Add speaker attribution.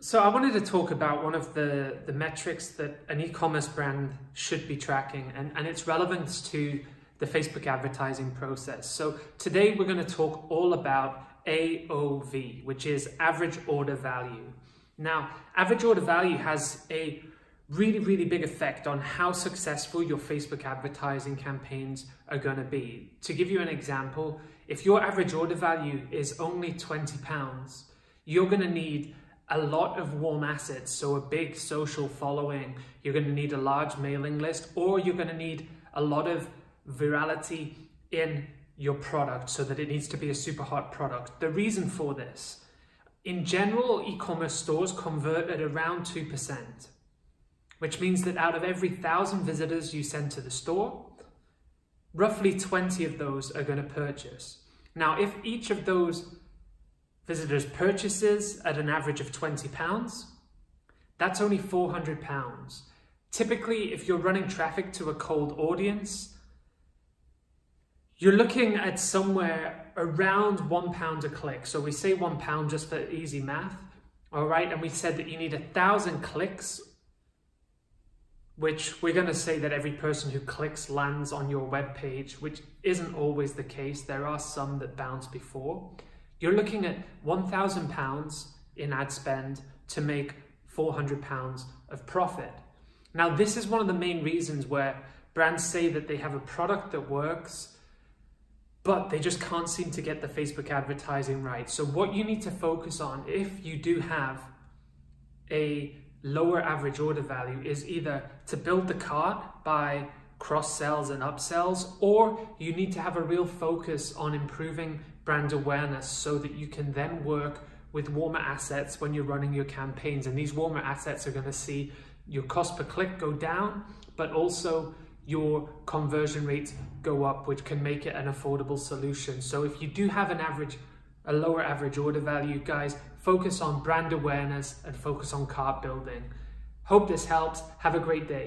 Speaker 1: So I wanted to talk about one of the, the metrics that an e-commerce brand should be tracking and, and its relevance to the Facebook advertising process. So today we're going to talk all about AOV, which is average order value. Now, average order value has a really, really big effect on how successful your Facebook advertising campaigns are going to be. To give you an example, if your average order value is only 20 pounds, you're going to need a lot of warm assets, so a big social following, you're going to need a large mailing list, or you're going to need a lot of virality in your product so that it needs to be a super hot product. The reason for this, in general, e-commerce stores convert at around 2%, which means that out of every thousand visitors you send to the store, roughly 20 of those are going to purchase. Now, if each of those visitors purchases at an average of 20 pounds, that's only 400 pounds. Typically, if you're running traffic to a cold audience, you're looking at somewhere around one pound a click. So we say one pound just for easy math, all right? And we said that you need a thousand clicks, which we're gonna say that every person who clicks lands on your web page, which isn't always the case. There are some that bounce before. You're looking at £1,000 in ad spend to make £400 of profit. Now, this is one of the main reasons where brands say that they have a product that works, but they just can't seem to get the Facebook advertising right. So, what you need to focus on if you do have a lower average order value is either to build the cart by cross sells and upsells, or you need to have a real focus on improving brand awareness so that you can then work with warmer assets when you're running your campaigns. And these warmer assets are going to see your cost per click go down, but also your conversion rates go up, which can make it an affordable solution. So if you do have an average, a lower average order value, guys, focus on brand awareness and focus on cart building. Hope this helps. Have a great day.